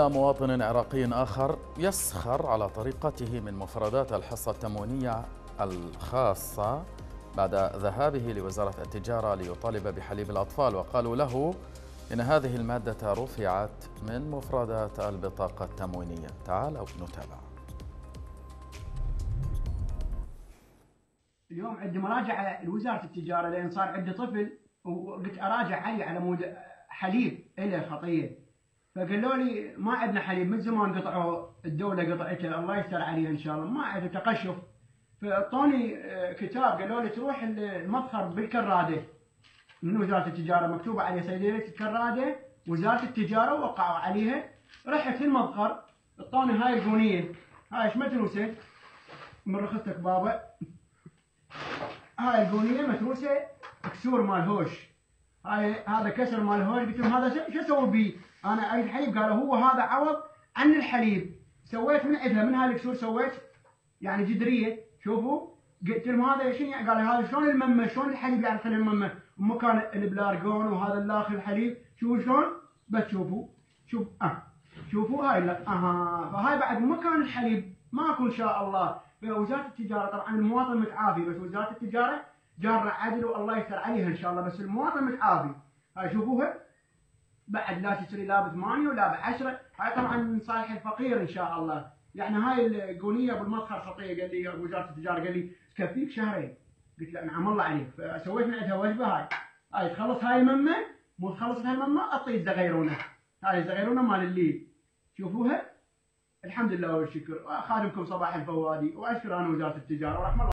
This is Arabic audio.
مواطن عراقي آخر يسخر على طريقته من مفردات الحصة التموينية الخاصة بعد ذهابه لوزارة التجارة ليطالب بحليب الأطفال. وقالوا له إن هذه المادة رفعت من مفردات البطاقة التموينية. تعالوا نتابع. اليوم عندي مراجعة لوزارة التجارة لأن صار عندي طفل وقلت أراجع علي على مود حليب إله خطية فقالوا لي ما عندنا حليب من زمان قطعوا الدولة قطعته الله يستر عليها إن شاء الله. ما عنده تقشف فأعطوني كتاب قالوا لي تروح المفخر بالكرادة. من وزارة التجارة؟ مكتوبة عليه صيدلية الكرادة وزارة التجارة وقعوا عليها. رحت المفخر أعطوني هاي البنية هاي إيش متروسة من رخصتك بابا. هاي البنية متروسة كسور مال هوش. هاي هذا كسر مال هوش قلت لهم هذا شو أسوي بيه؟ أنا أريد حليب. قالوا هو هذا عوض عن الحليب. سويت من عندها من هاي الكسور سويت؟ يعني جدريه شوفوا. قلت لهم هذا شنو يعني؟ قال هذا شلون الممه؟ شلون الحليب يعرف الممه؟ مكان البلارجون وهذا الآخر الحليب شوفوا شلون؟ بس شوفوا. شوف آه. شوفوا هاي لا آها. فهاي بعد مكان الحليب. ماكو ان شاء الله. وزارة التجارة طبعا المواطن متعافي بس وزارة التجارة جاره عدل والله يستر عليها إن شاء الله بس المواطن متعافي هاي شوفوها. بعد لا تشتري لا بثمانية ولا بعشرة. هاي طبعا صالح الفقير إن شاء الله. يعني هاي القونية بالمسخر خطية قال لي وزارة التجارة قال لي تكفيك شهرين. قلت له نعم الله عليك. فسويت من عندها وجبة هاي. هاي تخلص هاي الممة مو تخلص هاي الممة اعطي الزغيرونة. هاي الزغيرونة مال الليل شوفوها. الحمد لله والشكر. خادمكم صباح الفوادي. وأشكر أنا وزارة التجارة. ورحمة الله.